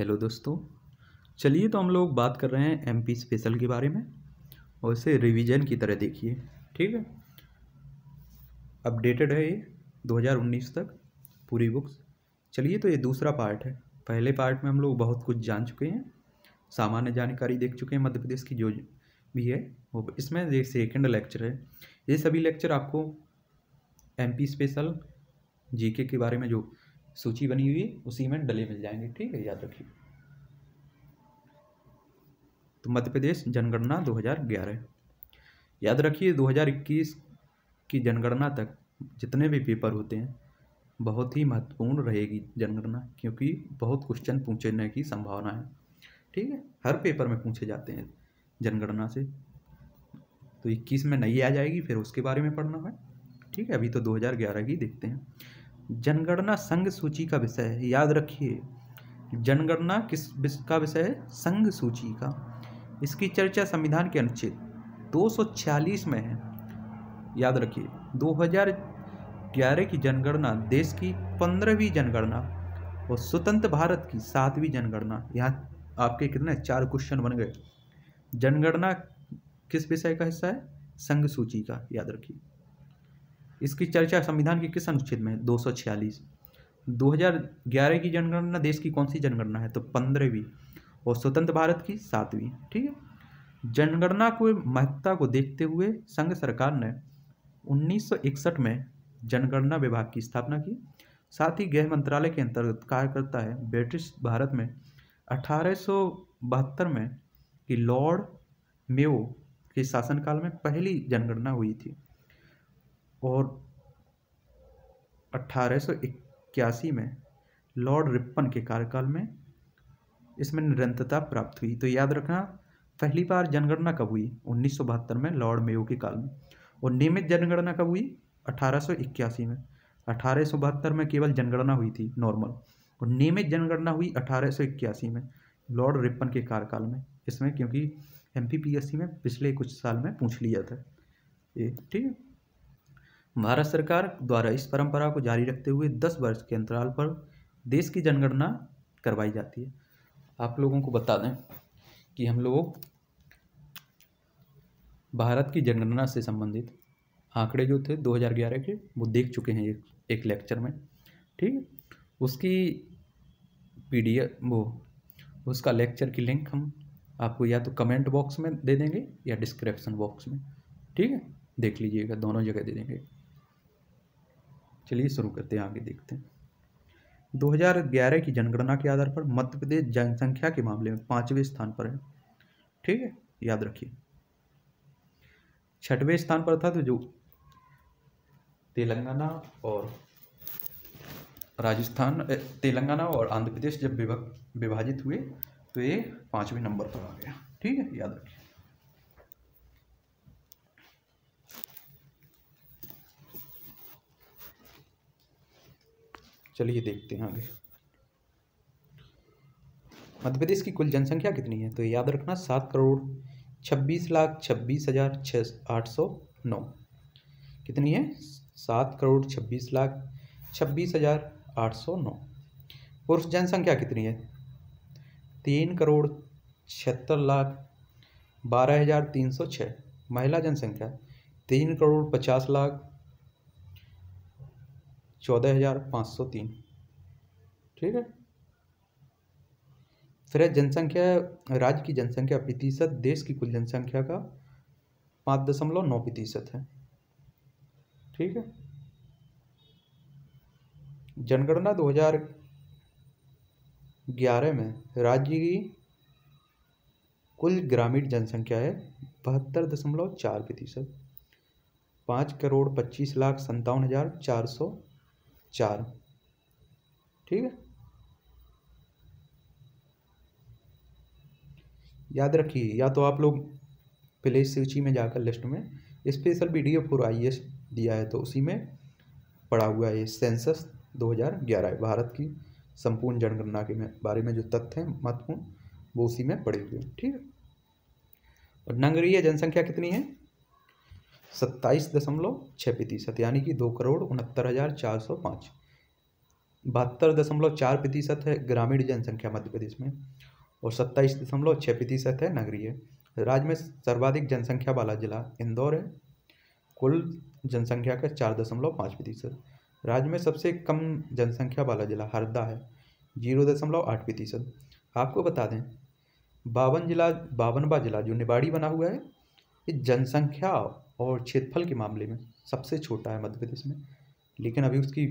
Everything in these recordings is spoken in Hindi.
हेलो दोस्तों, चलिए तो हम लोग बात कर रहे हैं एमपी स्पेशल के बारे में और इसे रिवीजन की तरह देखिए, ठीक है? अपडेटेड है ये 2019 तक, पूरी बुक्स चलिए तो ये दूसरा पार्ट है। पहले पार्ट में हम लोग बहुत कुछ जान चुके हैं, सामान्य जानकारी देख चुके हैं मध्य प्रदेश की जो भी है, वो इसमें ये सेकेंड लेक्चर है। ये सभी लेक्चर आपको एमपी स्पेशल जीके के बारे में जो सूची बनी हुई है, उसी में डले मिल जाएँगे, ठीक है? याद रखिए। तो मध्य प्रदेश जनगणना 2011 याद रखिए 2021 की जनगणना तक जितने भी पेपर होते हैं, बहुत ही महत्वपूर्ण रहेगी जनगणना, क्योंकि बहुत क्वेश्चन पूछने की संभावना है। ठीक है? हर पेपर में पूछे जाते हैं जनगणना से। तो इक्कीस में नई आ जाएगी, फिर उसके बारे में पढ़ना है। ठीक है? अभी तो 2011 की देखते हैं। जनगणना संघ सूची का विषय है, याद रखिए। जनगणना किस का विषय है? संघ सूची का। इसकी चर्चा संविधान के अनुच्छेद 246 में है। याद रखिए 2011 की जनगणना देश की पंद्रहवीं जनगणना और स्वतंत्र भारत की सातवीं जनगणना। यहाँ आपके कितने? चार क्वेश्चन बन गए। जनगणना किस विषय का हिस्सा है? संघ सूची का, याद रखिए। इसकी चर्चा संविधान के किस अनुच्छेद में दो सौ छियालीस। दो हज़ार ग्यारह की जनगणना देश की कौन सी जनगणना है? तो पंद्रहवीं और स्वतंत्र भारत की सातवीं, ठीक है? जनगणना को महत्ता को देखते हुए संघ सरकार ने 1961 में जनगणना विभाग की स्थापना की। साथ ही गृह मंत्रालय के अंतर्गत कार्य करता है ब्रिटिश भारत में अठारह सौ बहत्तर में कि लॉर्ड मेयो के शासनकाल में पहली जनगणना हुई थी। और अट्ठारह में लॉर्ड रिपन के कार्यकाल में इसमें निरंतरता प्राप्त हुई। तो याद रखना, पहली बार जनगणना कब हुई? उन्नीस सौ बहत्तर में लॉर्ड मेयो के काल में। और नियमित जनगणना कब हुई? अठारह सौ इक्यासी में। अठारह सौ बहत्तर में केवल जनगणना हुई थी, नॉर्मल। और नियमित जनगणना हुई अठारह सौ इक्यासी में, लॉर्ड रिपन के कार्यकाल में। इसमें क्योंकि एमपीपीएससी में पिछले कुछ साल में पूछ लिया था। ये ठीक है? भारत सरकार द्वारा इस परंपरा को जारी रखते हुए दस वर्ष के अंतराल पर देश की जनगणना करवाई जाती है। आप लोगों को बता दें कि हम लोग भारत की जनगणना से संबंधित आंकड़े जो थे 2011 के वो देख चुके हैं एक, एक लेक्चर में। ठीक उसकी पीडीएफ वो उसका लेक्चर की लिंक हम आपको या तो कमेंट बॉक्स में दे देंगे या डिस्क्रिप्शन बॉक्स में। ठीक है? देख लीजिएगा दोनों जगह दे देंगे। चलिए शुरू करते हैं, आगे देखते हैं। 2011 की जनगणना के आधार पर मध्य प्रदेश जनसंख्या के मामले में पाँचवें स्थान पर है। ठीक है? याद रखिए। छठवें स्थान पर था तो जो तेलंगाना और राजस्थान तेलंगाना और आंध्र प्रदेश जब विभाजित हुए तो ये पाँचवें नंबर पर आ गया। ठीक है? याद रखिए। चलिए देखते हैं आगे। मध्य प्रदेश की कुल जनसंख्या कितनी है? तो याद रखना, सात करोड़ छब्बीस लाख छब्बीस हज़ार छः आठ सौ नौ। कितनी है? सात करोड़ छब्बीस लाख छब्बीस हज़ार आठ सौ नौ। पुरुष जनसंख्या कितनी है? तीन करोड़ छिहत्तर लाख बारह हज़ार तीन सौ छः महिला जनसंख्या, तीन करोड़ पचास लाख चौदह हज़ार पाँच सौ तीन। ठीक है? फिर जनसंख्या, राज्य की जनसंख्या प्रतिशत, देश की कुल जनसंख्या का पाँच दशमलव नौ प्रतिशत है। ठीक है? जनगणना दो हज़ार ग्यारह में राज्य की कुल ग्रामीण जनसंख्या है बहत्तर दशमलव चार प्रतिशत। पाँच करोड़ पच्चीस लाख संतावन हज़ार चार सौ चार। ठीक है? याद रखिए, या तो आप लोग प्ले सूची में जाकर लिस्ट में स्पेशल वीडियो फॉर आई दिया है तो उसी में पड़ा हुआ है सेंसस 2011 भारत की संपूर्ण जनगणना के में, बारे में जो तथ्य हैं, महत्वपूर्ण, वो उसी में पड़े हुए हैं। ठीक है? और नगरीय जनसंख्या कितनी है? सत्ताईस दशमलव छः प्रतिशत, यानी कि दो करोड़ उनहत्तर हज़ार चार सौ पाँच। बहत्तर दशमलव चार प्रतिशत है ग्रामीण जनसंख्या मध्य प्रदेश में और सत्ताईस दशमलव छः प्रतिशत है नगरीय। राज्य में सर्वाधिक जनसंख्या वाला जिला इंदौर है। कुल जनसंख्या का चार दशमलव पाँच प्रतिशत। राज्य में सबसे कम जनसंख्या वाला जिला हरदा है, ज़ीरो दशमलव आठ प्रतिशत। आपको बता दें, बावन जिला, बावनवा जिला जो निवाड़ी बना हुआ है, ये जनसंख्या और क्षेत्रफल के मामले में सबसे छोटा है मध्य प्रदेश में। लेकिन अभी उसकी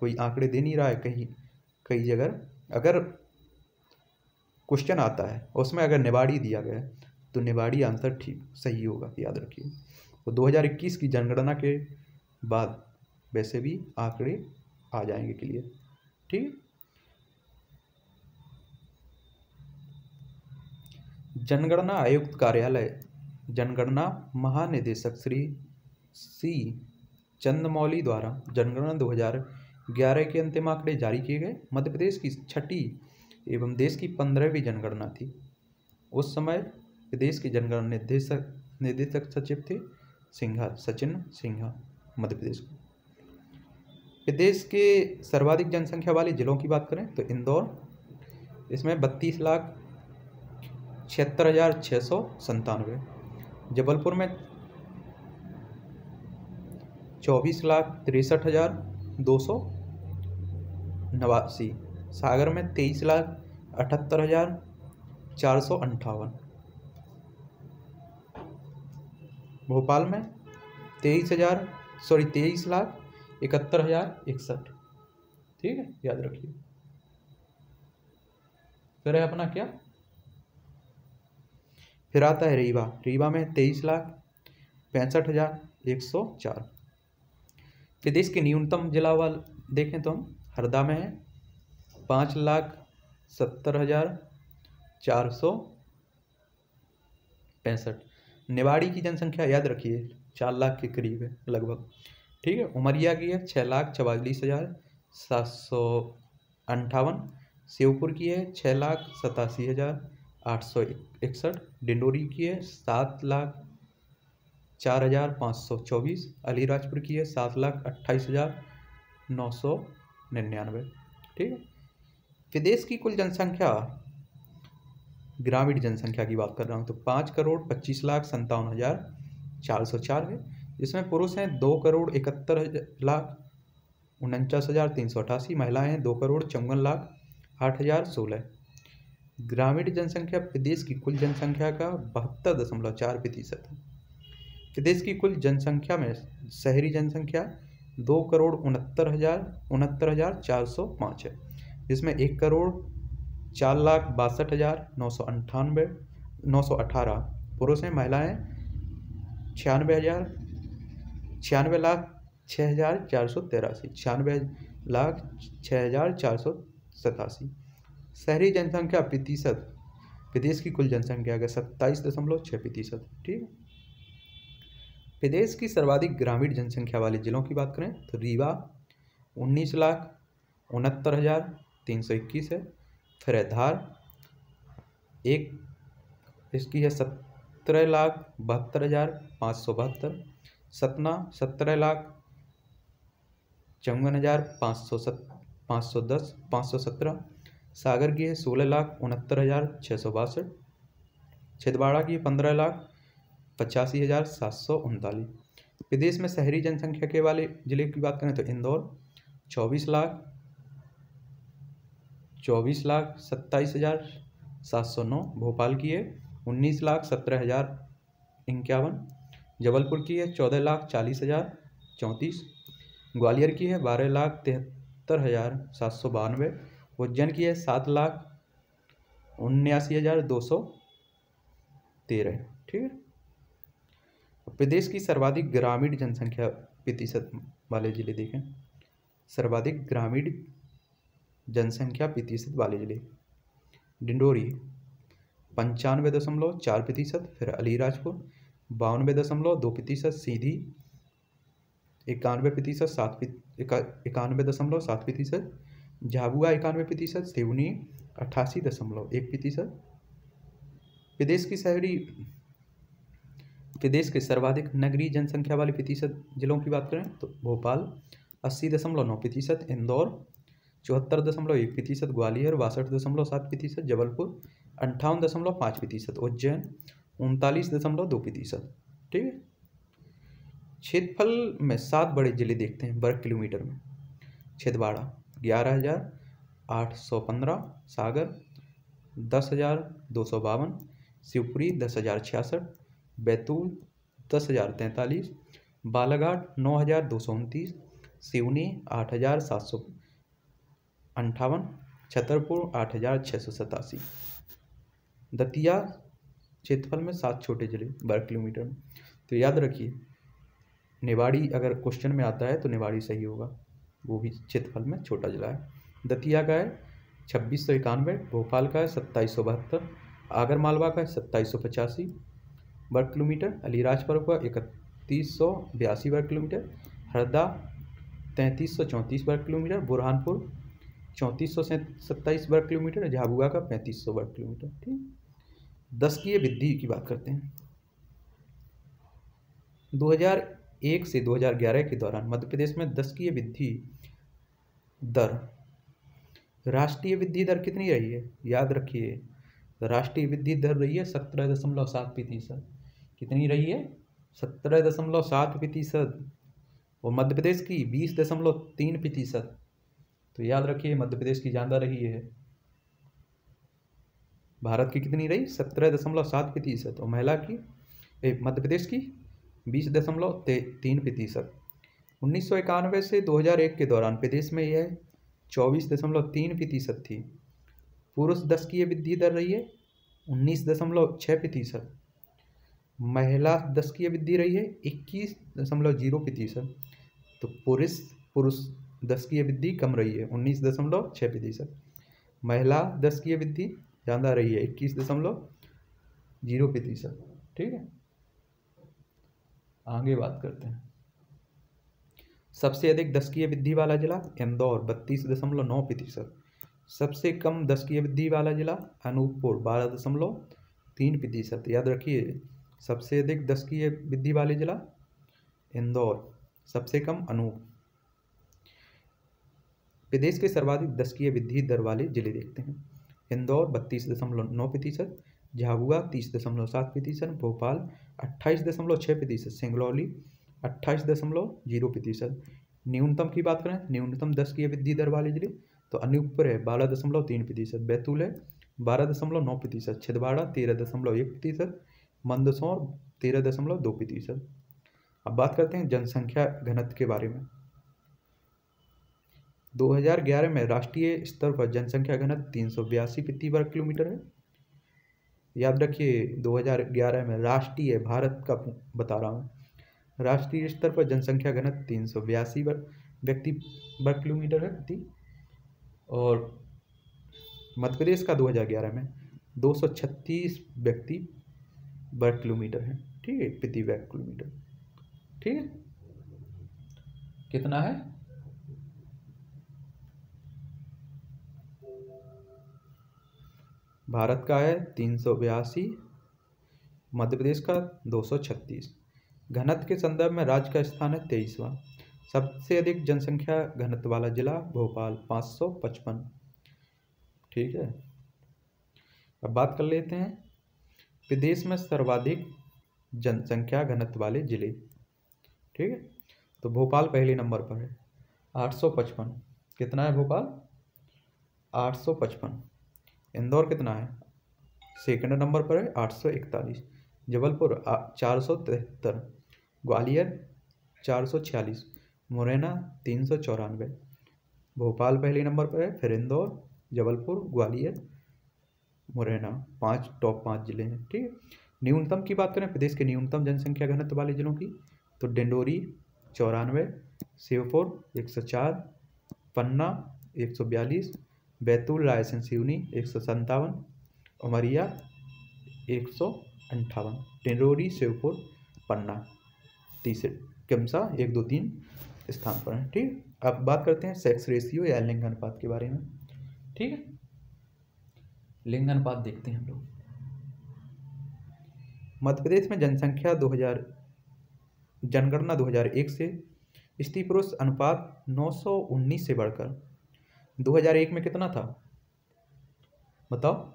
कोई आंकड़े दे नहीं रहा है कहीं कई जगह। अगर क्वेश्चन आता है, उसमें अगर निवाड़ी दिया गया तो निवाड़ी आंसर ठीक, सही होगा, याद रखिए। और 2021 की जनगणना के बाद वैसे भी आंकड़े आ जाएँगे क्लियर ठीक जनगणना आयुक्त कार्यालय जनगणना महानिदेशक श्री सी चंद्रमौली द्वारा जनगणना 2011 के अंतिम आंकड़े जारी किए गए। मध्य प्रदेश की छठी एवं देश की पंद्रहवीं जनगणना थी। उस समय प्रदेश के जनगणना निर्देशक निदेशक सचिव थे सिंघा, सचिन सिंघा, मध्य प्रदेश प्रदेश के सर्वाधिक जनसंख्या वाले जिलों की बात करें तो इंदौर, इसमें बत्तीस लाख छिहत्तर हज़ार छः सौ संतानवे। जबलपुर में चौबीस लाख तिरसठ हज़ार दो सौ नवासी, सागर में तेईस लाख अठहत्तर हज़ार चार सौ अंठावन, भोपाल में तेईस हज़ार, सॉरी, तेईस लाख इकहत्तर हज़ार इकसठ। ठीक है? याद रखिए। फिर है अपना क्या? फिर आता है रीवा। रीवा में तेईस लाख पैंसठ हज़ार एक सौ चार। प्रदेश के न्यूनतम जिला वाल देखें तो हम, हरदा में है, पाँच लाख सत्तर हज़ार चार सौ पैंसठ। निवाड़ी की जनसंख्या याद रखिए, चार लाख के करीब है, लगभग। ठीक है, उमरिया की है, छः लाख चवालीस हज़ार सात सौ अंठावन। शिवपुर की है, छः लाख सतासी हज़ार आठ सौ इकसठ, डिंडोरी की है, सात लाख चार हज़ार पाँच सौ चौबीस, अलीराजपुर की है, सात लाख अट्ठाईस हज़ार नौ सौ निन्यानवे। ठीक है? विदेश की कुल जनसंख्या, ग्रामीण जनसंख्या की बात कर रहा हूँ तो पाँच करोड़ पच्चीस लाख संतावन हज़ार चार सौ चार है। जिसमें पुरुष हैं, दो करोड़ इकहत्तर लाख उनचास हज़ार तीन सौ अठासी, महिलाएँ हैं, दो करोड़ चौवन लाख आठ हज़ार सोलह। ग्रामीण जनसंख्या प्रदेश की कुल जनसंख्या का बहत्तर दशमलव चार प्रतिशत है। प्रदेश की कुल जनसंख्या में शहरी जनसंख्या दो करोड़ उनहत्तर हज़ार उनहत्तर हज़ार चार सौ पाँच है। जिसमें एक करोड़ चार लाख बासठ हज़ार नौ सौ अंठानवे, नौ सौ अठारह पुरुष हैं, महिलाएँ छियानवे हज़ार, छियानवे लाख छः हज़ार चार सौ तिरासी, छियानवे लाख छः हज़ार चार सौ सतासी। शहरी जनसंख्या प्रतिशत, प्रदेश की कुल जनसंख्या का सत्ताईस दशमलव छः प्रतिशत, ठीक है। प्रदेश की सर्वाधिक ग्रामीण जनसंख्या वाले जिलों की बात करें तो रीवा उन्नीस लाख उनहत्तर हज़ार तीन सौ इक्कीस है फिर धार एक, इसकी है सत्रह लाख बहत्तर हज़ार पाँच सौ बहत्तर, सतना सत्रह लाख चौवन हज़ार पाँच सौ सत, पाँच सौ दस, पाँच सौ सत्रह सागर की है सोलह लाख उनहत्तर हज़ार छः सौ बासठ। छिंदवाड़ा की पंद्रह लाख पचासी हज़ार सात सौ उनतालीस। प्रदेश में शहरी जनसंख्या के वाले ज़िले की बात करें तो इंदौर, चौबीस लाख चौबीस लाख सत्ताईस हज़ार सात सौ नौ। भोपाल की है उन्नीस लाख सत्रह हज़ार इक्यावन। जबलपुर की है चौदह लाख चालीस हज़ार चौंतीस। ग्वालियर की है बारह लाख तिहत्तर हज़ार सात सौ बानवे। उज्जैन की है सात लाख उन्यासी हज़ार दो सौ तेरह, ठीक है? प्रदेश की सर्वाधिक ग्रामीण जनसंख्या प्रतिशत वाले ज़िले देखें। सर्वाधिक ग्रामीण जनसंख्या प्रतिशत वाले ज़िले डिंडोरी, पंचानवे दशमलव चार प्रतिशत, फिर अलीराजपुर, बानवे दशमलव दो प्रतिशत, सीधी इक्यानवे प्रतिशत, सात इक्यानवे दशमलव सात प्रतिशत झाबुआ इक्यानवे प्रतिशत, सिवनी अट्ठासी दशमलव एक प्रतिशत। प्रदेश की शहरी, प्रदेश के सर्वाधिक नगरीय जनसंख्या वाले प्रतिशत जिलों की बात करें तो भोपाल अस्सी दशमलव नौ प्रतिशत, इंदौर चौहत्तर दशमलव एक प्रतिशत, ग्वालियर बासठ दशमलव सात प्रतिशत, जबलपुर अंठावन दशमलव पाँच प्रतिशत, उज्जैन उनतालीस दशमलव दो प्रतिशत। ठीक है? क्षेत्रफल में सात बड़े ज़िले देखते हैं, वर्ग किलोमीटर में। छिंदवाड़ा ग्यारह हज़ार आठ सौ पंद्रह, सागर दस हज़ार दो सौ बावन, शिवपुरी दस हज़ार छियासठ, बैतूल दस हज़ार तैंतालीस, बालाघाट नौ हज़ार दो सौ उनतीस, सिवनी आठ हज़ार सात सौ अंठावन, छतरपुर आठ हज़ार छः सौ सतासी। दतिया क्षेत्रफल में सात छोटे ज़िले वर्ग किलोमीटर में। तो याद रखिए, निवाड़ी अगर क्वेश्चन में आता है तो निवाड़ी सही होगा। वो भी क्षेत्रफल में छोटा जिला है। दतिया का है छब्बीस सौ इक्यानवे, भोपाल का है सत्ताईस सौ बहत्तर आगर मालवा का है सत्ताईस सौ पचासी, वर्ग किलोमीटर, अलीराजपुर का इकतीस सौ बयासी वर्ग किलोमीटर, हरदा तैंतीस सौ चौंतीस वर्ग किलोमीटर, बुरहानपुर चौंतीस सौ सत्ताईस वर्ग किलोमीटर, झाबुआ का पैंतीस सौ वर्ग किलोमीटर, ठीक। दस की वृद्धि की बात करते हैं। 2001 से 2011 के दौरान मध्य प्रदेश में दस की वृद्धि दर, राष्ट्रीय वृद्धि दर कितनी रही है? याद रखिए, राष्ट्रीय वृद्धि दर रही है सत्रह दशमलव सात प्रतिशत। कितनी रही है? सत्रह दशमलव सात प्रतिशत। और मध्य प्रदेश की बीस दशमलव तीन प्रतिशत। तो याद रखिए मध्य प्रदेश की ज़्यादा रही है। भारत की कितनी रही? सत्रह दशमलव सात प्रतिशत। और महिला की? मध्य प्रदेश की बीस दशमलव तीन प्रतिशत। उन्नीस सौ इक्यानवे से 2001 के दौरान प्रदेश में यह चौबीस दशमलव तीन प्रतिशत थी। पुरुष दस की यह वृद्धि दर रही है, उन्नीस दशमलव छः प्रतिशत। महिला दस की यह वृद्धि रही है, इक्कीस दशमलव ज़ीरो प्रतिशत। तो पुरुष पुरुष दस की यह वृद्धि कम रही है, उन्नीस दशमलव छः प्रतिशत। महिला दस की यह वृद्धि ज़्यादा रही है, इक्कीस दशमलव ज़ीरो प्रतिशत। ठीक है? आगे बात करते हैं। सबसे अधिक दस की वृद्धि वाला जिला इंदौर, बत्तीस दशमलव नौ प्रतिशत। सबसे कम दस की वृद्धि वाला जिला अनूपपुर, बारह दशमलव तीन प्रतिशत। याद रखिए, सबसे अधिक दस की वृद्धि वाले जिला इंदौर, सबसे कम अनूप। प्रदेश के सर्वाधिक दस की वृद्धि दर वाले ज़िले देखते हैं। इंदौर, बत्तीस दशमलव नौ प्रतिशत। झाबुआ तीस दशमलव सात प्रतिशत, भोपाल अट्ठाईस दशमलव छः प्रतिशत, सिंगरौली अट्ठाईस दशमलव ज़ीरो प्रतिशत। न्यूनतम की बात करें, न्यूनतम दस की वृद्धि दर वाले ज़िले तो अनूपपुर है, बारह दशमलव तीन प्रतिशत, बैतूल है, बारह दशमलव नौ प्रतिशत, छिदवाड़ा तेरह दशमलव एक प्रतिशत, मंदसौर तेरह दशमलव दो प्रतिशत। अब बात करते हैं जनसंख्या घनत्व के बारे में। 2011 में राष्ट्रीय स्तर पर जनसंख्या घनत्व तीन सौ बयासी प्रति वर्ग किलोमीटर है। याद रखिए 2011 में राष्ट्रीय भारत का बता रहा हूँ। राष्ट्रीय स्तर पर जनसंख्या घनत्व तीन सौ बयासी व्यक्ति वर्ग किलोमीटर है प्रति और मध्य प्रदेश का 2011 में 236 व्यक्ति वर्ग किलोमीटर है, ठीक है, प्रति वर्ग किलोमीटर। ठीक है? कितना है? भारत का है तीन सौ बयासी, मध्य प्रदेश का दो सौ छत्तीस। घनत्व के संदर्भ में राज्य का स्थान है तेईसवा। सबसे अधिक जनसंख्या घनत्व वाला जिला भोपाल, पाँच सौ पचपन। ठीक है? अब बात कर लेते हैं। प्रदेश में सर्वाधिक जनसंख्या घनत्व वाले ज़िले। ठीक है? तो भोपाल पहले नंबर पर है, आठ सौ पचपन। कितना है भोपाल? आठ सौ पचपन। इंदौर कितना है? सेकंड नंबर पर है, आठ सौ इकतालीस। जबलपुर चार सौ तिहत्तर। ग्वालियर, चार सौ छियालीस। मुरैना, तीन सौ चौरानवे। भोपाल पहले नंबर पर है, फिर इंदौर, जबलपुर, ग्वालियर, मुरैना। पाँच, टॉप पाँच ज़िले हैं, ठीक है? न्यूनतम की बात करें, प्रदेश के न्यूनतम जनसंख्या घनत्व वाले जिलों की तो डिंडोरी चौरानवे शिवपुर एक सौ चार, पन्ना एक सौ बयालीस बैतूल रायसेन सिवनी एक सौ संतावन उमरिया एक सौ अंठावन, डिंडोरी शिवपुर पन्ना। तीसरे, कमसा एक दो तीन स्थान पर हैं, ठीक? अब बात करते हैं सेक्स रेशियो या लिंग अनुपात के बारे में, ठीक है? लिंग अनुपात देखते हैं हम लोग। मध्य प्रदेश में जनसंख्या 2000 जनगणना 2001 से, स्त्री पुरुष अनुपात 919 से बढ़कर 2001 में कितना था? बताओ।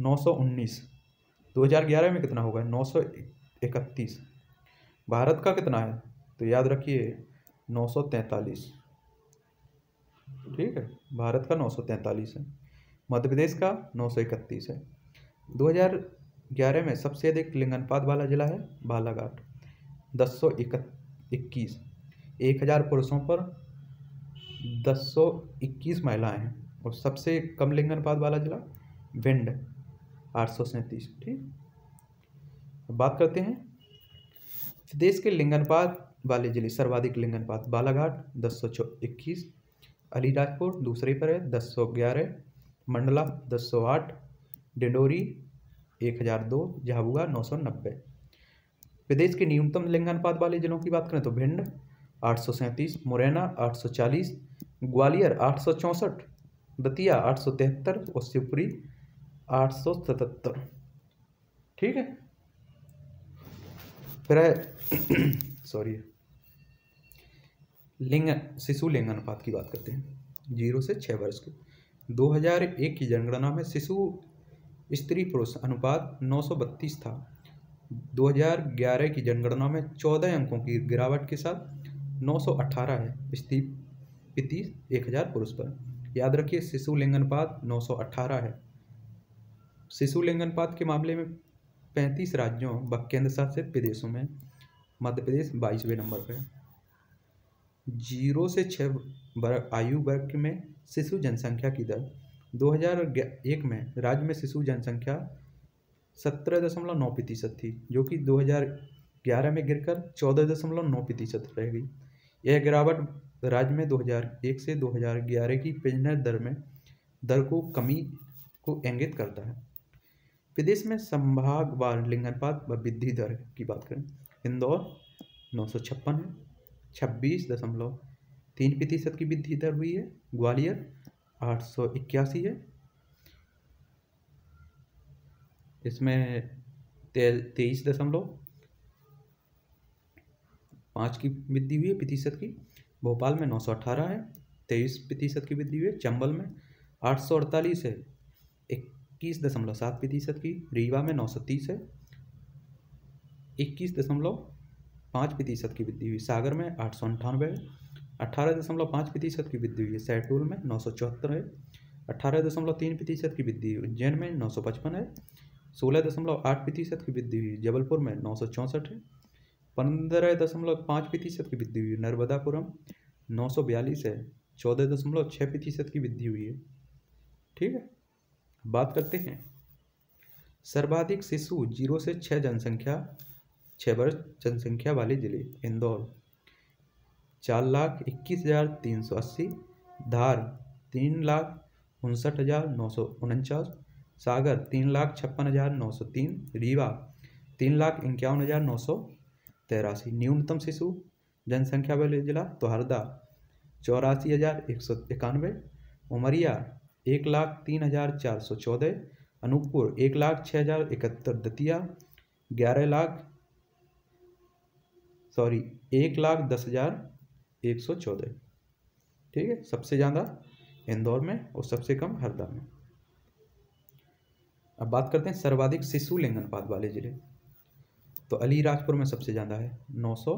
919 2011 में कितना होगा? 931 भारत का कितना है? तो याद रखिए 943 ठीक है? भारत का 943 है। मध्य प्रदेश का 931 है। 2011 में सबसे अधिक लिंगनपात वाला जिला है बालाघाट। दस सौ इक्कीस। एक हज़ार पुरुषों पर दस सौ इक्कीस महिलाएँ हैं और सबसे कम लिंगानुपात वाला जिला भिंड आठ सौ सैंतीस, ठीक? बात करते हैं देश के लिंगानुपात वाले ज़िले, सर्वाधिक लिंगानुपात बालाघाट दस सौ इक्कीस, अलीराजपुर दूसरे पर है दस सौ ग्यारह, मंडला दस सौ आठ, डिंडोरी एक हज़ार दो, झाबुआ नौ सौ नब्बे। प्रदेश के न्यूनतम लिंगानुपात वाले जिलों की बात करें तो भिंड आठ सौ सैंतीस, मुरैना आठ सौ चालीस, ग्वालियर आठ सौ चौंसठ, दतिया आठ सौ तिहत्तर और शिवपुरी आठ सौ सतहत्तर। ठीक है? फिर सॉरी लिंग, शिशु लिंग अनुपात की बात करते हैं। ज़ीरो से छः वर्ष के। 2001 की जनगणना में शिशु स्त्री पुरुष अनुपात 932 था। 2011 की जनगणना में 14 अंकों की गिरावट के साथ 918 है। पिति एक हज़ार पुरुष पर। याद रखिए, शिशु लिंग अनुपात 918 है। शिशु लिंग अनुपात के मामले में 35 राज्यों व केंद्र शासित प्रदेशों में, मध्य प्रदेश बाईसवें नंबर पर ज़ीरो से छः वर्ग आयु वर्ग में शिशु जनसंख्या की दर। 2001 में राज्य में शिशु जनसंख्या सत्रह दशमलव नौ प्रतिशत थी, जो कि 2011 में गिरकर चौदह दशमलव नौ प्रतिशत रह गई। यह गिरावट राज्य में 2001 से 2011 की पेंशनर दर में, दर को कमी को इंगित करता है। प्रदेश में संभागवार लिंगनपात व वृद्धि दर की बात करें, इंदौर नौ सौ छप्पन है, छब्बीस दशमलव तीन प्रतिशत की वृद्धि दर हुई है, ग्वालियर आठ सौ इक्यासी है। इसमें तेईस दशमलव पाँच की वृद्धि हुई है, प्रतिशत की। भोपाल में नौ सौ अठारह है, तेईस प्रतिशत की वृद्धि हुई है, चंबल में आठ सौ अड़तालीस है, इक्कीस दशमलव सात प्रतिशत की। रीवा में नौ सौ तीस है, इक्कीस दशमलव पाँच प्रतिशत की वृद्धि हुई। सागर में आठ सौ अंठानवे है अट्ठारह दशमलव पाँच प्रतिशत की वृद्धि हुई है। सैटूल में नौ सौ चौहत्तर है अट्ठारह दशमलव तीन प्रतिशत की वृद्धि हुई। उज्जैन में नौ सौ पचपन है, सोलह दशमलव आठ प्रतिशत की वृद्धि हुई। जबलपुर में नौ सौ चौंसठ है पंद्रह दशमलव पाँच प्रतिशत की वृद्धि हुई है। नर्मदापुरम नौ सौ बयालीस है। चौदह दशमलव छः प्रतिशत की वृद्धि हुई है। ठीक है? बात करते हैं। सर्वाधिक शिशु ज़ीरो से छः जनसंख्या छः वर्ष जनसंख्या वाले ज़िले, इंदौर। चार लाख इक्कीस हज़ार तीन सौ अस्सी, धार तीन लाख उनसठ हज़ार नौ सौ उनचास, सागर तीन लाख छप्पन हज़ार नौ सौ तीन, रीवा तीन लाख इक्यावन हज़ार नौ सौ तेरासी, न्यूनतम शिशु जनसंख्या वाले जिला तो हरदा चौरासी हज़ार एक सौ इक्यानवे, उमरिया एक लाख तीन हज़ार चार सौ चौदह, अनूपपुर एक लाख छः हज़ार इकहत्तर, दतिया ग्यारह लाख, सॉरी, एक लाख दस हज़ार एक सौ चौदह। ठीक है, सबसे ज़्यादा इंदौर में और सबसे कम हरदा में। अब बात करते हैं सर्वाधिक शिशु लिंग अनुपात वाले ज़िले। तो अलीराजपुर में सबसे ज़्यादा है, नौ सौ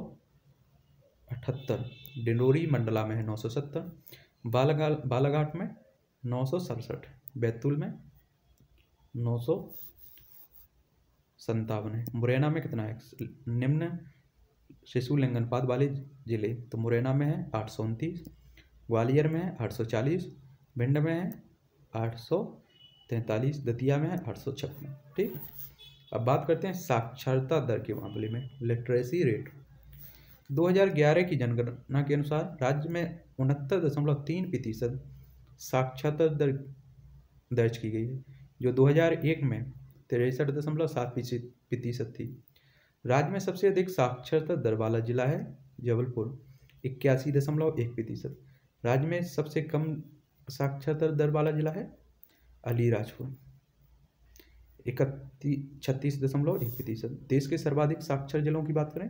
अठहत्तर। डिंडोरी मंडला में है नौ सौ सत्तर। बालाघाट बालाघाट में नौ सौ सड़सठ। बैतूल में नौ सौ संतावन है। मुरैना में कितना है? निम्न शिशु लिंग अनुपात वाले ज़िले तो मुरैना में है आठ सौ उनतीस। ग्वालियर में है आठ सौ चालीस। भिंड में है आठ सौ तैंतालीस। दतिया में है आठ सौ छप्पन। ठीक? अब बात करते हैं साक्षरता दर के मामले में लिटरेसी रेट 2011 की जनगणना के अनुसार राज्य में उनहत्तर दशमलव तीन प्रतिशत साक्षरता दर दर्ज की गई है, जो 2001 में तिरसठ दशमलव सात प्रतिशत थी। राज्य में सबसे अधिक साक्षरता दर वाला जिला है जबलपुर, इक्यासी दशमलव एक प्रतिशत। राज्य में सबसे कम साक्षरता दर वाला जिला है अलीराजपुर। इकतीस छत्तीस दशमलव एक प्रतिशत। देश के सर्वाधिक साक्षर जिलों की बात करें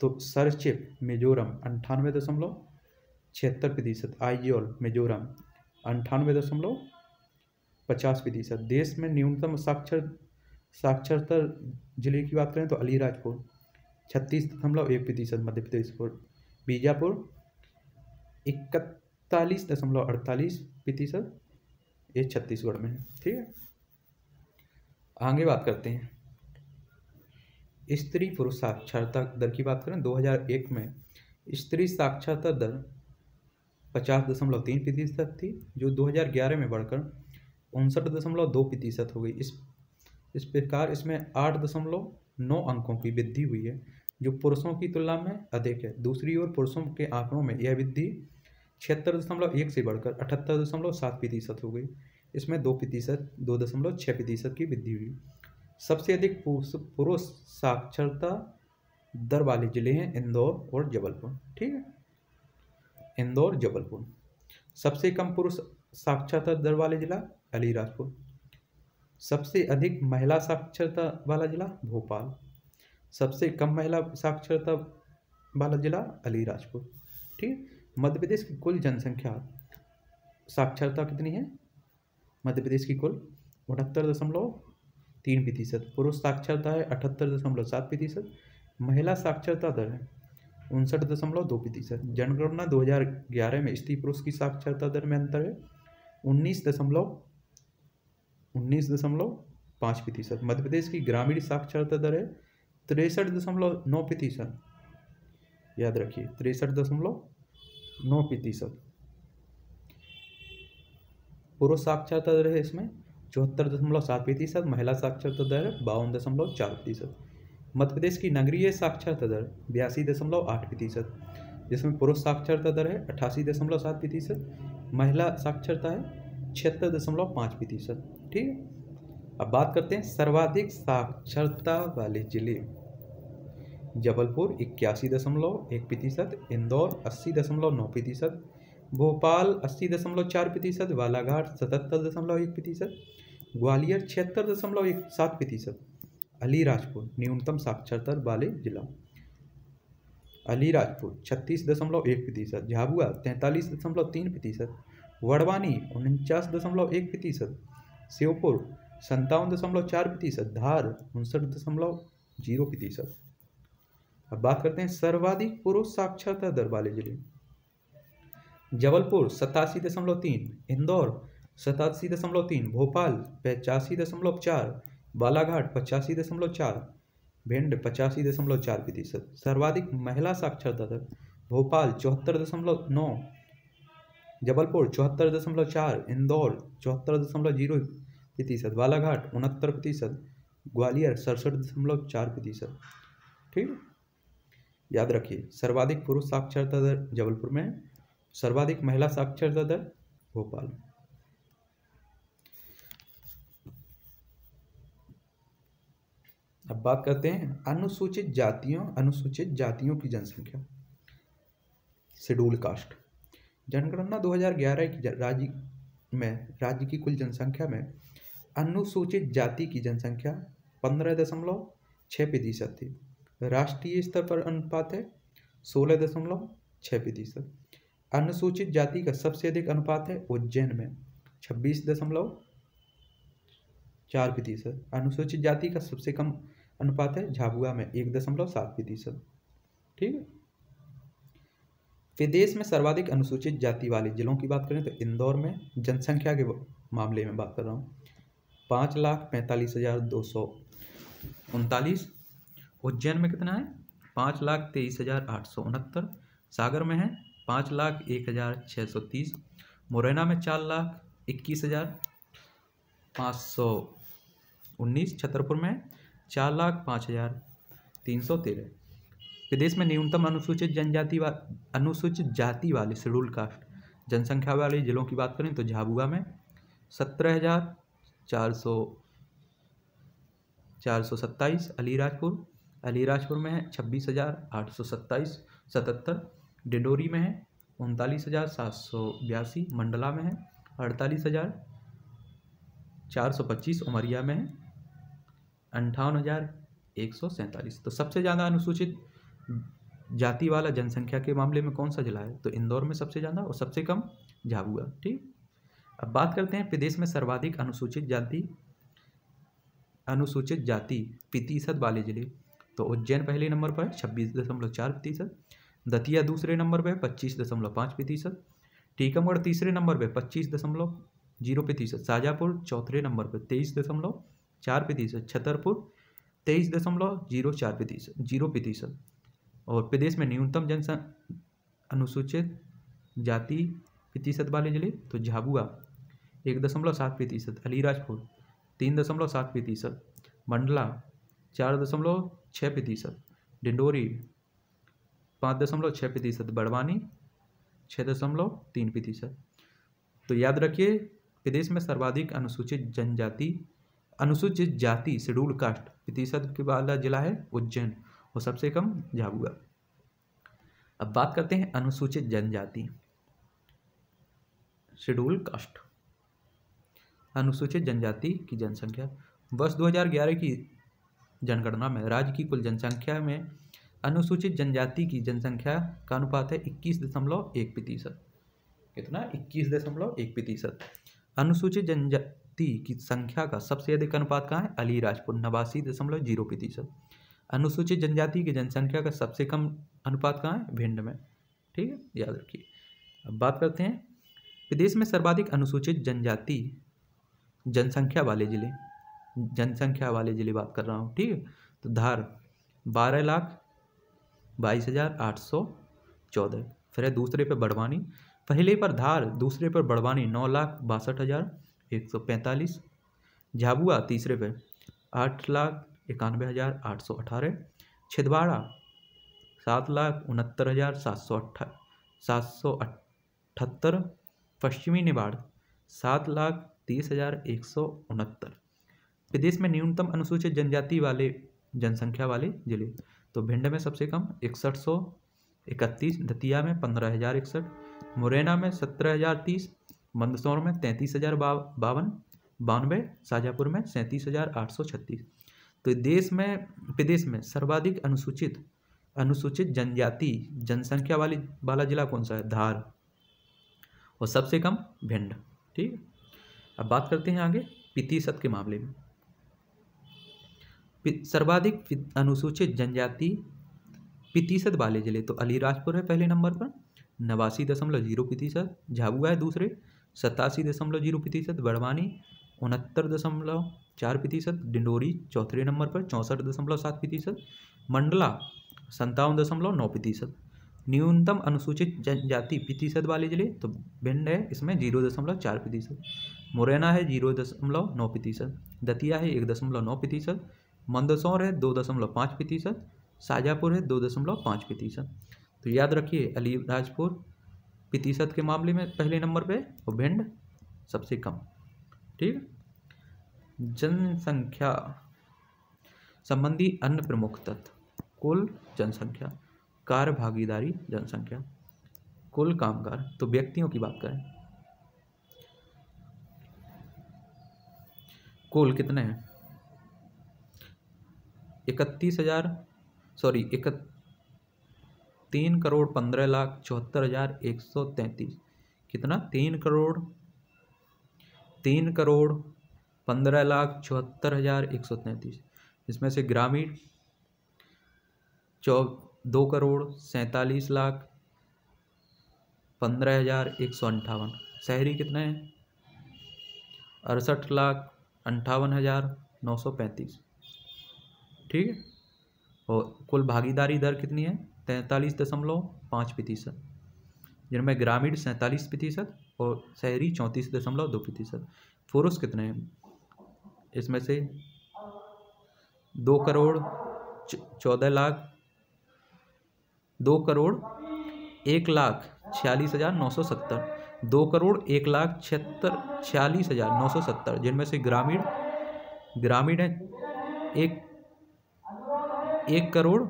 तो सरचिप मिजोरम अंठानवे दशमलव छिहत्तर प्रतिशत। आइजोल मिजोरम अंठानवे दशमलव पचास प्रतिशत। देश में न्यूनतम साक्षर साक्षरता ज़िले की बात करें तो अलीराजपुर छत्तीस दशमलव एक प्रतिशत। मध्य प्रदेश पर बीजापुर इकतालीस दशमलव अड़तालीस प्रतिशत। ये छत्तीसगढ़ में है, ठीक है? आगे बात करते हैं। स्त्री पुरुष साक्षरता दर की बात करें 2001 में स्त्री साक्षरता दर पचास दशमलव तीन प्रतिशत थी, जो 2011 में बढ़कर उनसठ दशमलव दो प्रतिशत हो गई। इस इस प्रकार इसमें आठ दशमलव नौ अंकों की वृद्धि हुई है, जो पुरुषों की तुलना में अधिक है। दूसरी ओर पुरुषों के आंकड़ों में यह वृद्धि छिहत्तर दशमलव एक से बढ़कर अठहत्तर दशमलव सात प्रतिशत हो गई। इसमें दो प्रतिशत, दो दशमलव छः प्रतिशत की वृद्धि हुई। सबसे अधिक पुरुष साक्षरता दर वाले ज़िले हैं इंदौर और जबलपुर, ठीक है? इंदौर, जबलपुर। सबसे कम पुरुष साक्षरता दर वाले जिला अलीराजपुर। सबसे अधिक महिला साक्षरता वाला जिला भोपाल। सबसे कम महिला साक्षरता वाला जिला अलीराजपुर, ठीक है? मध्य प्रदेश की कुल जनसंख्या साक्षरता कितनी है? मध्य प्रदेश की कुल उनहत्तर दशमलव तीन प्रतिशत। पुरुष साक्षरता है अठहत्तर दशमलव सात प्रतिशत, महिला साक्षरता दर है उनसठ दशमलव दो प्रतिशत। जनगणना दो हज़ार ग्यारह में स्त्री पुरुष की साक्षरता दर में अंतर है उन्नीस दशमलव उन्नीस दशमलव पाँच प्रतिशत। मध्य प्रदेश की ग्रामीण साक्षरता दर है तिरसठ दशमलव नौ प्रतिशत। याद रखिए, तिरसठ दशमलव नौ प्रतिशत। पुरुष साक्षरता दर है इसमें चौहत्तर दशमलव सात प्रतिशत, महिला साक्षरता दर बावन दशमलव चार प्रतिशत। मध्य प्रदेश की नगरीय साक्षरता दर बयासी दशमलव आठ प्रतिशत। जिसमें पुरुष साक्षरता दर है अट्ठासी दशमलव सात प्रतिशत, महिला साक्षरता है छिहत्तर दशमलव पाँच प्रतिशत। ठीक है? अब बात करते हैं सर्वाधिक साक्षरता वाले ज़िले। जबलपुर इक्यासी दशमलव एक प्रतिशत, इंदौर अस्सी दशमलव नौ प्रतिशत भोपाल अस्सी दशमलव चार प्रतिशत बालाघाट सतहत्तर दशमलव एक प्रतिशत, ग्वालियर छिहत्तर दशमलव एक सात प्रतिशत, अलीराजपुर न्यूनतम साक्षरता वाले जिला। अलीराजपुर छत्तीस दशमलव एक प्रतिशत, झाबुआ तैंतालीस दशमलव तीन प्रतिशत, वड़वानी उनचास दशमलव एक प्रतिशत, श्योपुर संतावन दशमलव चार प्रतिशत, धार उनसठ दशमलव ज़ीरो प्रतिशत। अब बात करते हैं सर्वाधिक पुरुष साक्षरता दर वाले ज़िले। जबलपुर सतासी दशमलव तीन, इंदौर सतासी दशमलव तीन, भोपाल पचासी दशमलव चार, बालाघाट पचासी दशमलव चार, भिंड पचासी दशमलव चार प्रतिशत। सर्वाधिक महिला साक्षरता दर, भोपाल चौहत्तर दशमलव नौ, जबलपुर चौहत्तर दशमलव चार, इंदौर चौहत्तर दशमलव ज़ीरो प्रतिशत, बालाघाट उनहत्तर प्रतिशत, ग्वालियर सड़सठ दशमलव चार प्रतिशत। ठीक? याद रखिए, सर्वाधिक पुरुष साक्षरता दर जबलपुर में सर्वाधिक महिला साक्षरता दर, भोपाल। अब बात करते हैं अनुसूचित जातियों अनुसूचित जातियों की जनसंख्या शेड्यूल कास्ट जनगणना 2011 की राज्य में, राज्य की कुल जनसंख्या में अनुसूचित जाति की जनसंख्या पंद्रह दशमलव छः प्रतिशत थी। राष्ट्रीय स्तर पर अनुपात है सोलह दशमलव छः प्रतिशत। अनुसूचित जाति का सबसे अधिक अनुपात है उज्जैन में, छब्बीस दशमलव चार प्रतिशत। अनुसूचित जाति का सबसे कम अनुपात है झाबुआ में, एक दशमलव सात प्रतिशत। ठीक है? प्रदेश में सर्वाधिक अनुसूचित जाति वाले जिलों की बात करें तो इंदौर में जनसंख्या के मामले में बात कर रहा हूँ। पाँच लाख पैंतालीस हज़ार दो सौ उनतालीस। उज्जैन में कितना है? पाँच लाख तेईस हज़ार आठ सौ उनहत्तर। सागर में है? पाँच लाख एक हज़ार छः सौ तीस, मुरैना में चार लाख इक्कीस हज़ार पाँच सौ उन्नीस, छतरपुर में चार लाख पाँच हज़ार तीन सौ तेरह। प्रदेश में न्यूनतम अनुसूचित जनजाति वा, अनुसूचित जाति वाले शेड्यूल कास्ट, जनसंख्या वाले जिलों की बात करें तो झाबुआ में सत्रह हज़ार चार सौ चार सौ सत्ताईस, अलीराजपुर अलीराजपुर में छब्बीस हज़ार आठ सौ सत्ताईस, सतहत्तर डिडोरी में है, उनतालीस हज़ार सात सौ बयासी मंडला में है, अड़तालीस हज़ार चार सौ पच्चीस उमरिया में है, अंठावन हज़ार एक सौ सैंतालीस। तो सबसे ज़्यादा अनुसूचित जाति वाला जनसंख्या के मामले में कौन सा जिला है? तो इंदौर में सबसे ज़्यादा और सबसे कम झाबुआ, ठीक? अब बात करते हैं प्रदेश में सर्वाधिक अनुसूचित जाति अनुसूचित जाति प्रतिशत वाले ज़िले। तो उज्जैन पहले नंबर पर है, छब्बीस दशमलव चार प्रतिशत। दतिया दूसरे नंबर पर पच्चीस दशमलव पाँच प्रतिशत। टीकमगढ़ तीसरे नंबर पर पच्चीस दशमलव ज़ीरो प्रतिशत। शाजापुर चौथे नंबर पर तेईस दशमलव चार प्रतिशत। छतरपुर तेईस दशमलव ज़ीरो चार प्रतिशत, ज़ीरो प्रतिशत। और प्रदेश में न्यूनतम जनसंख्या अनुसूचित जाति प्रतिशत वाले ज़िले तो झाबुआ एक दशमलव सात प्रतिशत, अलीराजपुर तीन दशमलव सात प्रतिशत, मंडला चार दशमलव छः प्रतिशत, डिंडोरी पाँच दशमलव छः प्रतिशत बड़वानी छः दशमलव तीन प्रतिशत। तो याद रखिए, प्रदेश में सर्वाधिक अनुसूचित जनजाति, अनुसूचित जाति शेड्यूल कास्ट प्रतिशत के वाला जिला है उज्जैन, और सबसे कम झाबुआ। अब बात करते हैं अनुसूचित जनजाति शेड्यूल कास्ट अनुसूचित जनजाति की जनसंख्या, वर्ष 2011 की जनगणना में, राज्य की कुल जनसंख्या में अनुसूचित जनजाति की जनसंख्या का अनुपात है इक्कीस दशमलव एक प्रतिशत। कितना? इक्कीस दशमलव एक प्रतिशत। अनुसूचित जनजाति की संख्या का सबसे अधिक अनुपात कहाँ है? अलीराजपुर, नवासी दशमलव ज़ीरो प्रतिशत। अनुसूचित जनजाति की जनसंख्या का सबसे कम अनुपात कहाँ है? भिंड में। ठीक है? याद रखिए। अब बात करते हैं। प्रदेश में सर्वाधिक अनुसूचित जनजाति जनसंख्या वाले ज़िले। जनसंख्या वाले ज़िले बात कर रहा हूँ। ठीक है? तो धार बारह लाख बाईस हज़ार आठ सौ चौदह। फिर है दूसरे पर बड़वानी। पहले पर धार, दूसरे पर बड़वानी नौ लाख बासठ हज़ार एक सौ पैंतालीस। झाबुआ, तीसरे पर आठ लाख इक्यानवे हज़ार आठ सौ अठारह। छिदवाड़ा, सात लाख उनहत्तर हज़ार सात सौ अट्ठा, सात सौ अठहत्तर। पश्चिमी निवाड़, सात लाख तीस हज़ार एक सौ उनहत्तर। प्रदेश में न्यूनतम अनुसूचित जनजाति वाले, जनसंख्या वाले ज़िले। तो भिंड में सबसे कम इकसठ सौ इकतीस, दतिया में पंद्रह हज़ार इकसठ, मुरैना में सत्रह हज़ार तीस, मंदसौर में तैंतीस हज़ार बावन, बानवे, शाजापुर में सैंतीस हज़ार आठ सौ छत्तीस। तो देश में, प्रदेश में सर्वाधिक अनुसूचित अनुसूचित जनजाति, जनसंख्या वाली, वाला जिला कौन सा है? धार। और सबसे कम भिंड, ठीक अब बात करते हैं आगे प्रतिशत के मामले में। सर्वाधिक अनुसूचित जनजाति प्रतिशत वाले ज़िले तो अलीराजपुर है पहले नंबर पर, नवासी दशमलव ज़ीरो प्रतिशत, झाबुआ है दूसरे, सतासी दशमलव ज़ीरो प्रतिशत, बड़वानी उनहत्तर दशमलव चार प्रतिशत, डिंडोरी चौथे नंबर पर चौंसठ दशमलव सात प्रतिशत, मंडला संतावन दशमलव नौ प्रतिशत। न्यूनतम अनुसूचित जनजाति प्रतिशत वाले ज़िले तो भिंड है, इसमें ज़ीरो दशमलव चार प्रतिशत। मुरैना है ज़ीरो दशमलव नौ प्रतिशत, दतिया है एक दशमलव नौ प्रतिशत मंदसौर है दो दशमलव पाँच प्रतिशत, शाजापुर है दो दशमलव पाँच प्रतिशत। तो याद रखिए अलीराजपुर प्रतिशत के मामले में पहले नंबर पे और भिंड सबसे कम। ठीक? जनसंख्या संबंधी अन्य प्रमुख तत्व, कुल जनसंख्या, कार भागीदारी जनसंख्या, कुल कामगार तो व्यक्तियों की बात करें। कुल कितने हैं? इकतीस हज़ार, सॉरी इक तीन करोड़ पंद्रह लाख चौहत्तर हज़ार एक सौ तैंतीस। कितना? तीन करोड़ तीन करोड़ पंद्रह लाख चौहत्तर हज़ार एक सौ तैंतीस। इसमें से ग्रामीण, चौ, दो करोड़ सैंतालीस लाख पंद्रह हज़ार एक सौ अंठावन। शहरी कितने हैं? अड़सठ लाख अंठावन हज़ार नौ सौ पैंतीस। ठीक है? और कुल भागीदारी दर कितनी है? तैंतालीस दशमलव पाँच प्रतिशत। जिनमें ग्रामीण सैंतालीस प्रतिशत और शहरी चौंतीस दशमलव दो प्रतिशत। पुरुष कितने हैं? इसमें से दो करोड़ चौदह लाख, दो करोड़ एक लाख छियालीस हज़ार नौ सौ सत्तर। दो करोड़ एक लाख छिहत्तर, छियालीस हज़ार नौ सौ सत्तर। जिनमें से ग्रामीण ग्रामीण है, एक एक करोड़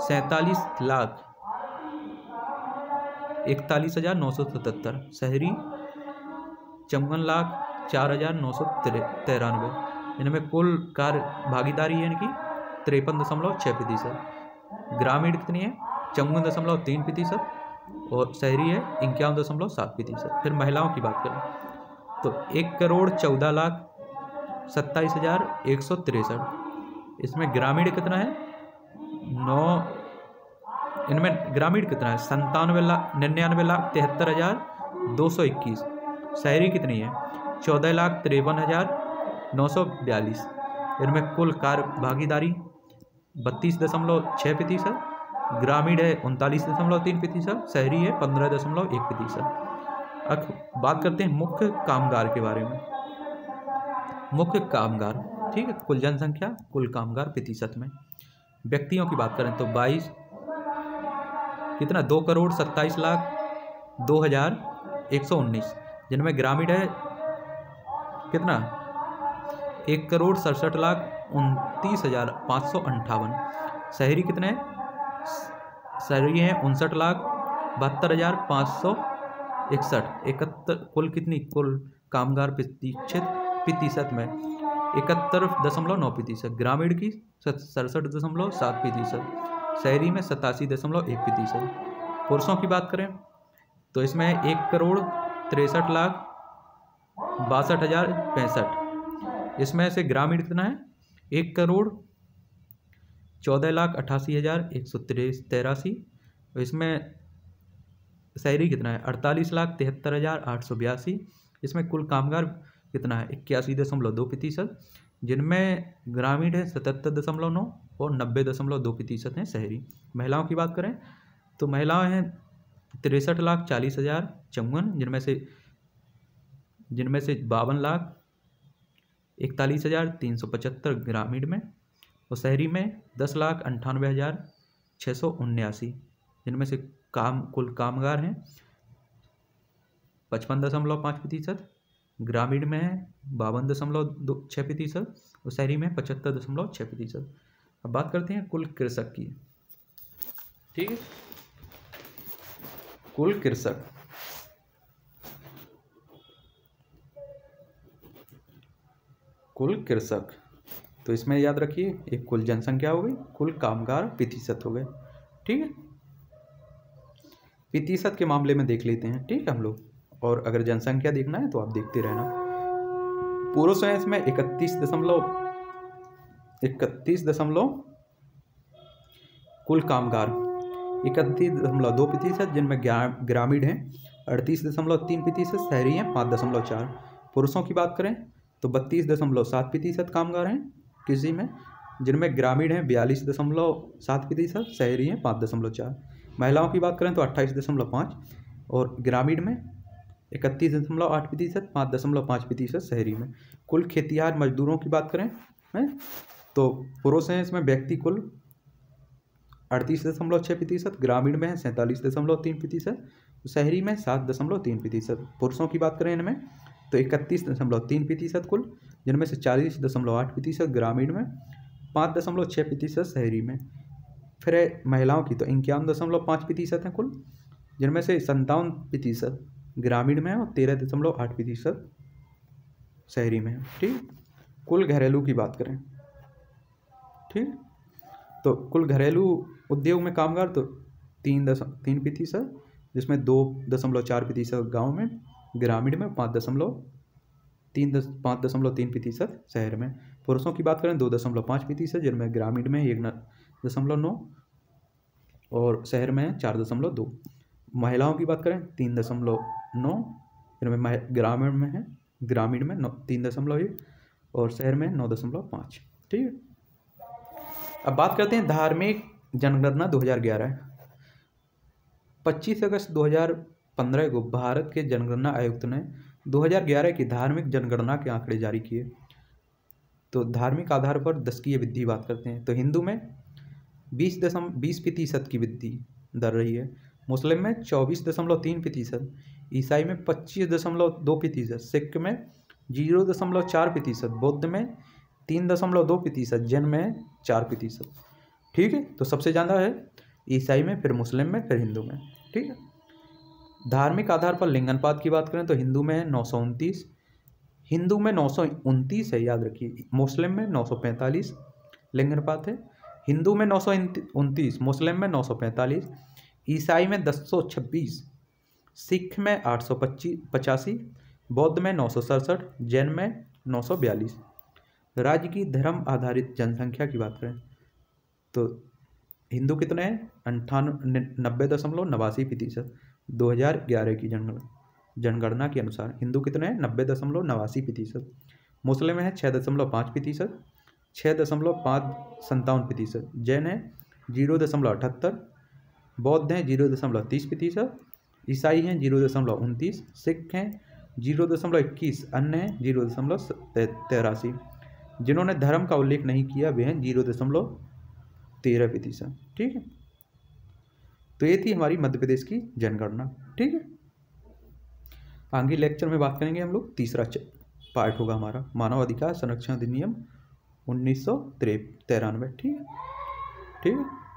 सैंतालीस लाख इकतालीस हज़ार नौ सौ सतहत्तर, शहरी चौवन लाख चार हज़ार नौ सौ तिरानवे। इनमें कुल कार्य भागीदारी है इनकी तिरपन दशमलव छः प्रतिशत। ग्रामीण कितनी है? चौवन दशमलव तीन प्रतिशत और शहरी है इक्यावन दशमलव सात प्रतिशत। फिर महिलाओं की बात करें तो एक करोड़ चौदह लाख सत्ताईस हज़ार एक सौ तिरसठ। इसमें ग्रामीण कितना है? नौ, इनमें ग्रामीण कितना है? संतानवे लाख निन्यानवे लाख तिहत्तर हज़ार दो सौ इक्कीस। शहरी कितनी है? चौदह लाख तिरपन हज़ार नौ सौ बयालीस। इनमें कुल कार भागीदारी बत्तीस दशमलव छः प्रतिशत, ग्रामीण है उनतालीस दशमलव तीन प्रतिशत, शहरी है पंद्रह दशमलव एक प्रतिशत। बात करते हैं मुख्य कामगार के बारे में। मुख्य कामगार। ठीक है, कुल जनसंख्या, कुल कामगार प्रतिशत में। व्यक्तियों की बात करें तो बाईस, कितना? दो करोड़ सत्ताईस लाख दो हज़ार एक सौ उन्नीस। जिनमें ग्रामीण है, कितना? एक करोड़ सड़सठ लाख उनतीस हज़ार पाँच सौ अंठावन। शहरी कितने शहरी हैं उनसठ लाख बहत्तर हज़ार पाँच सौ इकसठ। इकहत्तर कुल कितनी? कुल कामगार प्रतिशत प्रतिशत में। इकहत्तर दशमलव नौ प्रतिशत, ग्रामीण की सड़सठ दशमलव सात प्रतिशत, शहरी में सतासी दशमलव एक प्रतिशत। पुरुषों की बात करें तो इसमें एक करोड़ तिरसठ लाख बासठ हज़ार पैंसठ। इसमें से ग्रामीण कितना है? एक करोड़ चौदह लाख अट्ठासी हज़ार एक सौ तेरासी। इसमें शहरी कितना है? अड़तालीस लाख तिहत्तर हज़ार आठ सौ बयासी। इसमें कुल कामगार कितना है? इक्यासी दशमलव दो प्रतिशत, जिनमें ग्रामीण है सतहत्तर दशमलव नौ और नब्बे दशमलव दो प्रतिशत हैं शहरी। महिलाओं की बात करें तो महिलाएँ हैं तिरसठ लाख चालीस हज़ार चौवन, जिनमें से जिनमें से बावन लाख इकतालीस हज़ार तीन सौ पचहत्तर ग्रामीण में और शहरी में दस लाख अंठानवे हज़ार छः सौ उन्यासी, जिनमें से काम, कुल कामगार हैं पचपन दशमलव पाँच प्रतिशत। ग्रामीण में बावन दशमलव दो छः प्रतिशत और शहरी में पचहत्तर दशमलव छः प्रतिशत। अब बात करते हैं कुल कृषक की। ठीक है? कुल कृषक। कुल कृषक। तो इसमें याद रखिए, एक कुल जनसंख्या हो गई, कुल कामगार प्रतिशत हो गए। ठीक है? प्रतिशत के मामले में देख लेते हैं। ठीक है हम लोग? और अगर जनसंख्या देखना है तो आप देखते रहना। पुरुष हैं इसमें इकतीस दशमलव इकतीस दशमलव कुल कामगार। इकतीस दशमलव दो प्रतिशत, जिनमें ग्रामीण हैं। अड़तीस दशमलव तीन प्रतिशत शहरी हैं, पाँच दशमलव चार। पुरुषों की बात करें तो बत्तीस दशमलव सात प्रतिशत कामगार हैं कृषि में, जिनमें ग्रामीण हैं बयालीस दशमलव सात प्रतिशत, शहरी हैं पाँच दशमलव चार। महिलाओं की बात करें तो अट्ठाईस दशमलव पाँच और ग्रामीण में इकतीस दशमलव आठ प्रतिशत, पाँच दशमलव पाँच प्रतिशत शहरी में। कुल खेतिहार मजदूरों की बात करें, है? तो पुरुष हैं इसमें, व्यक्ति कुल अड़तीस दशमलव छः प्रतिशत, ग्रामीण में है सैंतालीस दशमलव तीन प्रतिशत, शहरी में सात दशमलव तीन प्रतिशत। पुरुषों की बात करें इनमें तो इकतीस दशमलव तीन प्रतिशत कुल, जिनमें से चालीस दशमलव आठ प्रतिशत ग्रामीण में, पाँच दशमलव छः प्रतिशत शहरी में। फिर महिलाओं की तो इक्यावन दशमलव पाँच प्रतिशत हैं कुल, जिनमें से संतावन प्रतिशत ग्रामीण में है और तेरह दशमलव आठ प्रतिशत शहरी में है, ठीक? कुल घरेलू की बात करें, ठीक? तो कुल घरेलू उद्योग में कामगार तो तीन दशम तीन प्रतिशत, जिसमें दो दशमलव चार प्रतिशत गाँव में, ग्रामीण में पाँच दशमलव, तीन दस पाँच दशमलव तीन प्रतिशत शहर में। पुरुषों की बात करें दो दशमलव पाँच प्रतिशत, जिनमें ग्रामीण में एक दशमलव नौ और शहर में चार दशमलव दो। महिलाओं की बात करें तीन दशमलव नौ जिनमें ग्रामीण में है, ग्रामीण में नौ, तीन दशमलव एक, और शहर में नौ दशमलव पाँच, ठीक है? अब बात करते हैं धार्मिक जनगणना दो हज़ार ग्यारह। पच्चीस अगस्त दो हज़ार पंद्रह को भारत के जनगणना आयुक्त ने 2011 की धार्मिक जनगणना के आंकड़े जारी किए। तो धार्मिक आधार पर दस की वृद्धि बात करते हैं। तो हिंदू में बीस दशम, बीस प्रतिशत की वृद्धि दर रही है। मुस्लिम में चौबीस दशमलव तीन प्रतिशत ईसाई में पच्चीस दशमलव दो प्रतिशत, सिख में ज़ीरो दशमलव चार प्रतिशत, बौद्ध में तीन दशमलव दो प्रतिशत, जैन में चार प्रतिशत। ठीक है? तो सबसे ज़्यादा है ईसाई में, फिर मुस्लिम में, फिर हिंदू में। ठीक है? धार्मिक आधार पर लिंगनपात की बात करें तो हिंदू में नौ सौ उनतीस, हिंदू में नौ सौ उनतीस है, याद रखिए। मुस्लिम में नौ सौ पैंतालीस लिंगनपात है। हिंदू में नौ सौ उनतीस, मुस्लिम में नौ सौ पैंतालीस, ईसाई में दस सौ छब्बीस सिख में आठ सौ पचासी, बौद्ध में नौ सौ सड़सठ, जैन में नौ सौ बयालीस। राज्य की धर्म आधारित जनसंख्या की बात करें तो हिंदू कितने हैं? अंठानवे नब्बे दशमलव नवासी प्रतिशत। दो हज़ार ग्यारह की जनगणना जनगणना के अनुसार हिंदू कितने हैं? नब्बे दशमलव नवासी प्रतिशत। मुस्लिम है छः दशमलव पाँच प्रतिशत छः दशमलव पाँच संतावन प्रतिशत। जैन है ज़ीरो दशमलव अठहत्तर, बौद्ध हैं ज़ीरो दशमलव तीस प्रतिशत ईसाई हैं, ज़ीरो दशमलव उनतीस, सिख हैं, ज़ीरो दशमलव इक्कीस, अन्य हैं, ज़ीरो दशमलव तेरासी। जिन्होंने धर्म का उल्लेख नहीं किया, वे हैं ज़ीरो दशमलव तेरह प्रतिशत। ठीक है? तो ये थी हमारी मध्य प्रदेश की जनगणना। ठीक है? आगे लेक्चर में बात करेंगे हम लोग। तीसरा पार्ट होगा हमारा मानव अधिकार संरक्षण अधिनियम उन्नीस सौ तिरानवे। ठीक है? ठीक है?